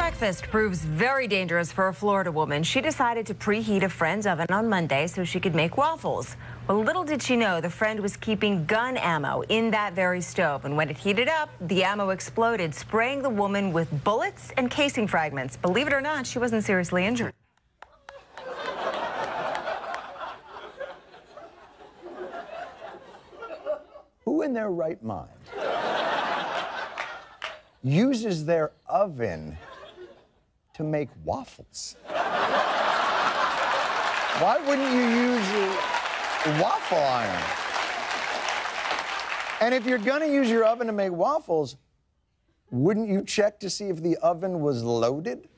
breakfast proves very dangerous for a Florida woman. She decided to preheat a friend's oven on Monday so she could make waffles. Well, little did she know the friend was keeping gun ammo in that very stove. And when it heated up, the ammo exploded, spraying the woman with bullets and casing fragments. Believe it or not, she wasn't seriously injured. Who in their right mind uses their oven to make waffles? Why wouldn't you use a waffle iron? And if you're gonna use your oven to make waffles, wouldn't you check to see if the oven was loaded?